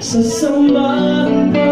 So somebody